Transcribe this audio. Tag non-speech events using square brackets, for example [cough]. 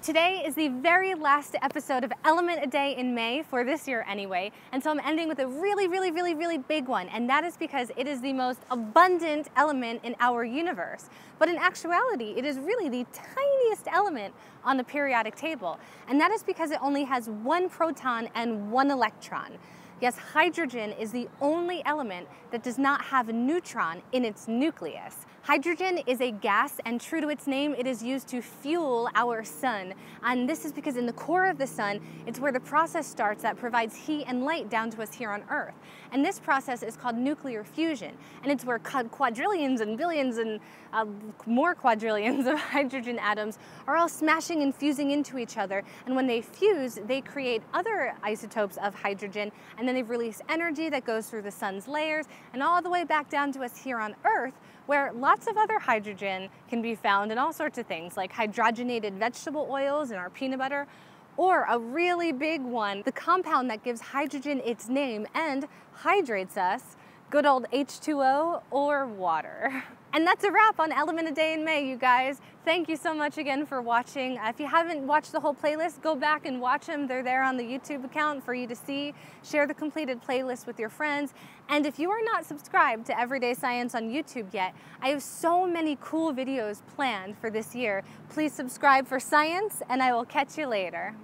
Today is the very last episode of Element a Day in May for this year anyway, and so I'm ending with a really, really, really, really big one, and that is because it is the most abundant element in our universe. But in actuality, it is really the tiniest element on the periodic table, and that is because it only has one proton and one electron. Yes, hydrogen is the only element that does not have a neutron in its nucleus. Hydrogen is a gas, and true to its name, it is used to fuel our sun. And this is because in the core of the sun, it's where the process starts that provides heat and light down to us here on Earth. And this process is called nuclear fusion. And it's where quadrillions and billions and uh, more quadrillions [laughs] of hydrogen atoms are all smashing and fusing into each other. And when they fuse, they create other isotopes of hydrogen, and then they release energy that goes through the sun's layers and all the way back down to us here on Earth, where lots of other hydrogen can be found in all sorts of things like hydrogenated vegetable oils in our peanut butter, or a really big one, the compound that gives hydrogen its name and hydrates us, good old H2O or water. [laughs] And that's a wrap on Element a Day in May, you guys. Thank you so much again for watching. Uh, if you haven't watched the whole playlist, go back and watch them. They're there on the YouTube account for you to see. Share the completed playlist with your friends. And if you are not subscribed to Everyday Science on YouTube yet, I have so many cool videos planned for this year. Please subscribe for science, and I will catch you later.